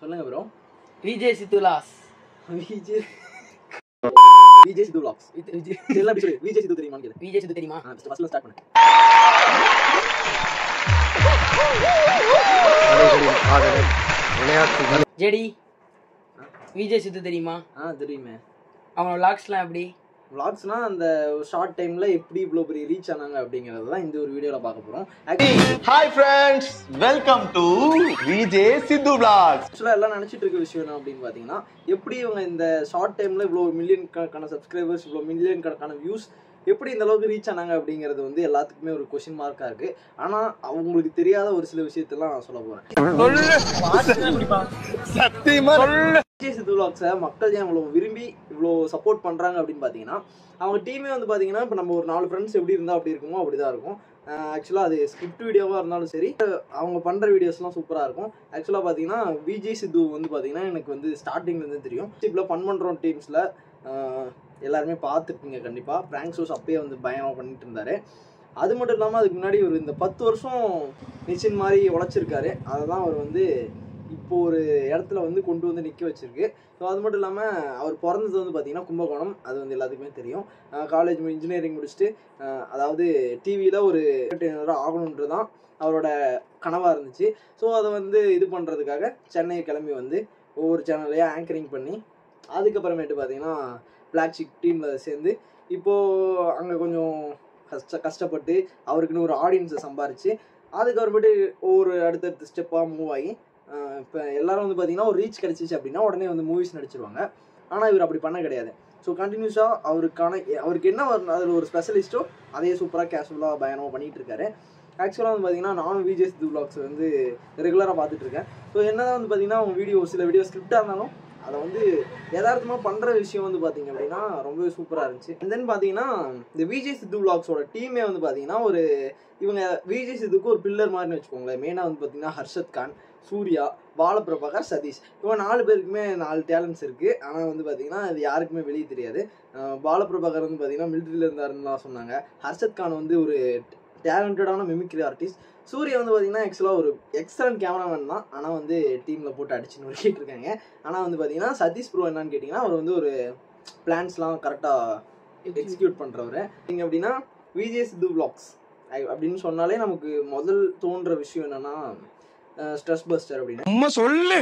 சொல்லுங்க ப்ரோ விஜய் சித்துலாஸ். விஜய் விஜய் சித்து vlogs. விஜய் எல்லாம் சொல்லு? விஜய் சித்து தெரியுமான்னு கேளு. விஜய் சித்து தெரியுமா? ஃபர்ஸ்ட்ல ஸ்டார்ட் பண்ணு. ஜெடி விஜய் சித்து தெரியுமா? ஆ தெரியுமே. அவனோட விளாக்ஸ்லாம் எப்படி? Vlogsனா அந்த ஷார்ட் டைம்ல எப்படி இவ்வளோ பெரிய ரீச் ஆனாங்க அப்படிங்கறது தான் இந்த ஒரு வீடியோல பார்க்க போறோம். Hi friends welcome to VJ Siddhu vlogs ஆக்சுவலாக எல்லாம் நினச்சிட்டு இருக்க விஷயம் என்ன அப்படின்னு பார்த்தீங்கன்னா எப்படி இவங்க இந்த ஷார்ட் டைமில் இவ்வளோ மில்லியன் கணக்கான சப்ஸ்கிரைபர்ஸ் இவ்வளோ மில்லியன் கணக்கான வியூஸ் எப்படி இந்த அளவுக்கு ரீச் ஆனாங்க அப்படிங்கிறது வந்து எல்லாத்துக்குமே ஒரு கொஷின் மார்க்காக இருக்குது ஆனால் அவங்களுக்கு தெரியாத ஒரு சில விஷயத்தெல்லாம் நான் சொல்ல போகிறேன் சத்தியமா? விஜய் மக்கள் ஏன் இவ்வளோ விரும்பி இவ்வளோ சப்போர்ட் பண்ணுறாங்க அப்படின்னு பார்த்தீங்கன்னா அவங்க டீமே வந்து பார்த்தீங்கன்னா இப்போ நம்ம ஒரு நாலு ஃப்ரெண்ட்ஸ் எப்படி இருந்தால் அப்படி இருக்குமோ அப்படி தான் இருக்கும் ஆக்சுவலாக அது ஸ்கிரிப்ட் வீடியோவாக இருந்தாலும் சரி அவங்க பண்ணுற வீடியோஸ்லாம் சூப்பராக இருக்கும். ஆக்சுவலாக பார்த்தீங்கன்னா விஜய் சித்து வந்து பார்த்தீங்கன்னா எனக்கு வந்து ஸ்டார்டிங்லேருந்து தெரியும். இப்போ ஃபன் பண்ணுறோம் டீம்ஸில் எல்லாருமே பார்த்துருப்பீங்க கண்டிப்பாக ப்ராங்க் ஷோஸ் அப்பயே வந்து பயமாக பண்ணிட்டு இருந்தார். அது மட்டும் இல்லாமல் அதுக்கு முன்னாடி ஒரு இந்த பத்து வருஷம் மிஷின் மாதிரி உழைச்சிருக்காரு. அதை தான் அவர் வந்து இப்போ ஒரு இடத்துல வந்து கொண்டு வந்து நிற்க வச்சிருக்கு. ஸோ அது மட்டும் இல்லாமல் அவர் பிறந்தது வந்து பார்த்தீங்கன்னா கும்பகோணம். அது வந்து எல்லாத்துக்குமே தெரியும். காலேஜ் இன்ஜினியரிங் முடிச்சுட்டு அதாவது டிவியில் ஒரு entertainer-ஆ ஆகணுன்றது தான் அவரோட கனவாக இருந்துச்சு. ஸோ அதை வந்து இது பண்ணுறதுக்காக சென்னையை கிளம்பி வந்து ஒவ்வொரு சேனல்லையும் ஆங்கரிங் பண்ணி அதுக்கப்புறமேட்டு பார்த்தீங்கன்னா பிளாக் ஷிக் டீமில் சேர்ந்து இப்போது அங்கே கொஞ்சம் கஷ்ட கஷ்டப்பட்டு அவருக்குன்னு ஒரு ஆடியன்ஸை சம்பாரிச்சு அதுக்கப்புறமேட்டு ஒவ்வொரு அடுத்தடுத்த ஸ்டெப்பாக மூவ் ஆகி இப்போ எல்லாரும் வந்து பார்த்தீங்கன்னா ஒரு ரீச் கிடச்சிச்சு அப்படின்னா உடனே வந்து மூவிஸ் நடிச்சிருவாங்க. ஆனால் இவர் அப்படி பண்ண கிடையாது. ஸோ கண்டினியூஸாக அவருக்கான அவருக்கு என்ன ஒரு அதில் ஒரு ஸ்பெஷலிஸ்ட்டோ அதே சூப்பராக கேஷுவலாக பயணமாக பண்ணிகிட்டு இருக்காரு. ஆக்சுவலாக வந்து பார்த்தீங்கன்னா நானும் விஜேஸ் தி vlogs வந்து ரெகுலராக பார்த்துட்டு இருக்கேன். ஸோ என்னதான் வந்து பார்த்தீங்கன்னா அவங்க வீடியோ சில வீடியோ ஸ்கிரிப்டாக இருந்தாலும் அதை வந்து யதார்த்தமாக பண்ணுற விஷயம் வந்து பார்த்தீங்க அப்படின்னா ரொம்பவே சூப்பராக இருந்துச்சு. அண்ட் தென் பார்த்தீங்கன்னா இந்த விஜய் சித்து vlogs-ஓட டீமே வந்து பார்த்தீங்கன்னா ஒரு இவங்க விஜய் சித்துக்கு ஒரு பில்லர் மாதிரின்னு வச்சுக்கோங்களேன். மெயினாக வந்து பார்த்தீங்கன்னா ஹர்ஷத் கான் சூர்யா பாலப்பிரபாகர் சதீஷ். இவங்க நாலு பேருக்குமே நாலு டேலண்ட்ஸ் இருக்குது ஆனால் வந்து பார்த்தீங்கன்னா இது யாருக்குமே வெளியே தெரியாது. பாலப்பிரபாகர் வந்து பார்த்தீங்கன்னா மிலிட்ரியில் இருந்தாருன்னு சொன்னாங்க. ஹர்ஷத் கான் வந்து ஒரு டேலண்டடான மிமிக்ரி ஆர்டிஸ்ட். சூர்யா வந்து பார்த்தீங்கன்னா ஆக்சுவலாக ஒரு எக்ஸலண்ட் கேமராமேன் தான். ஆனால் வந்து டீமில் போட்டு அடிச்சு நொறுக்கிட்டு இருக்காங்க. ஆனால் வந்து பார்த்தீங்கன்னா சதீஷ் ப்ரோ என்னன்னு கேட்டிங்கன்னா அவர் வந்து ஒரு பிளான்ஸ்லாம் கரெக்டாக எக்ஸிக்யூட் பண்ணுறவர் நீங்கள் அப்படின்னா விஜய் சித்து ஐ- அப்படின்னு சொன்னாலே நமக்கு முதல் தோன்ற விஷயம் என்னன்னா ஸ்ட்ரெஸ் பஸ்டர் அப்படின்னு. சும்மா சொல்லு